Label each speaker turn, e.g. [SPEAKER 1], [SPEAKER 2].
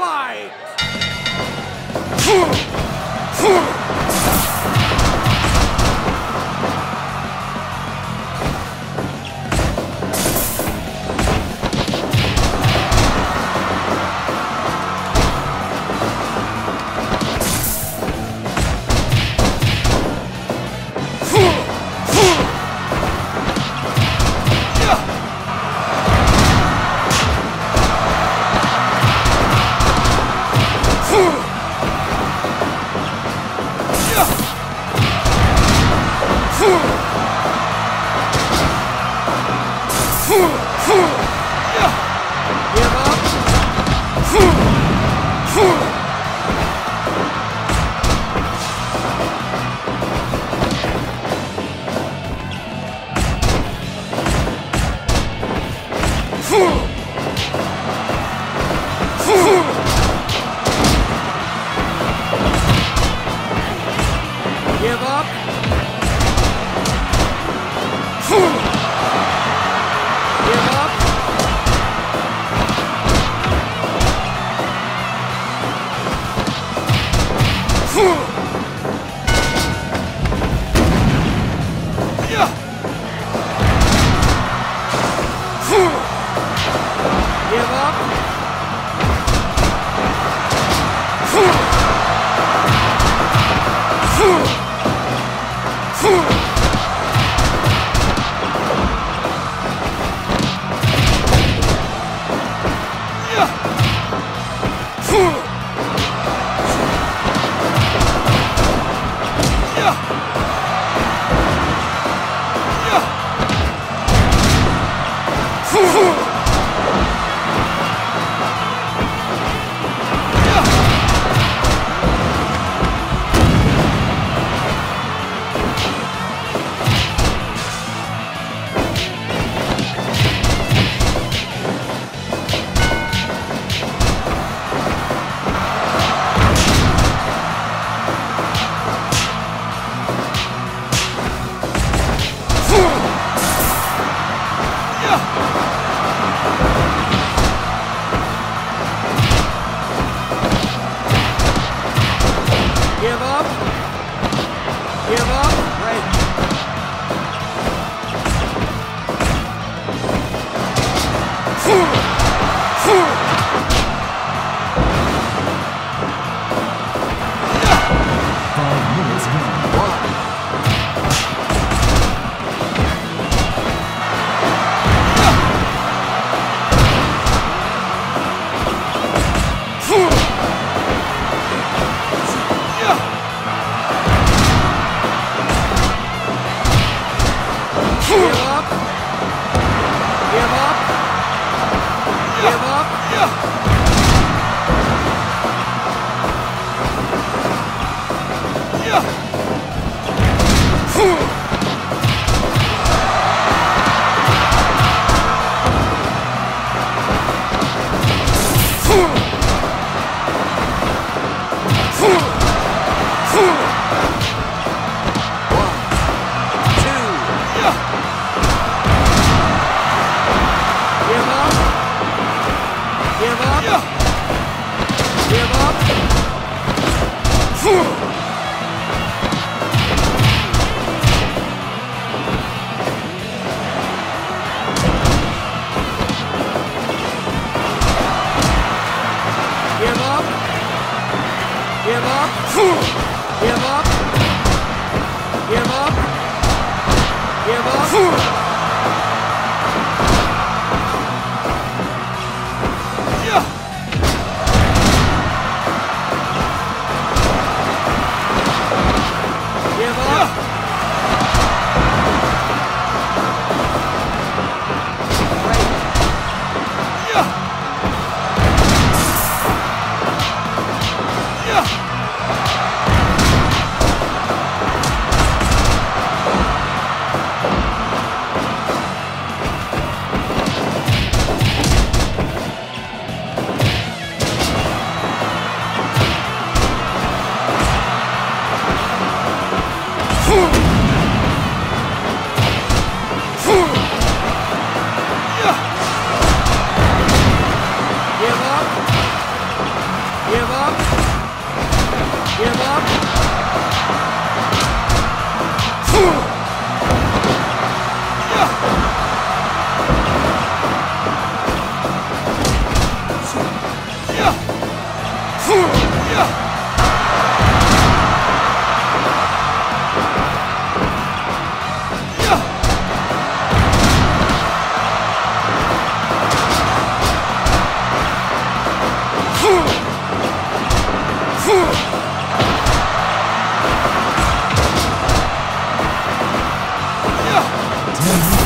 [SPEAKER 1] fight! フッ
[SPEAKER 2] よ fool!
[SPEAKER 1] Mm-hmm.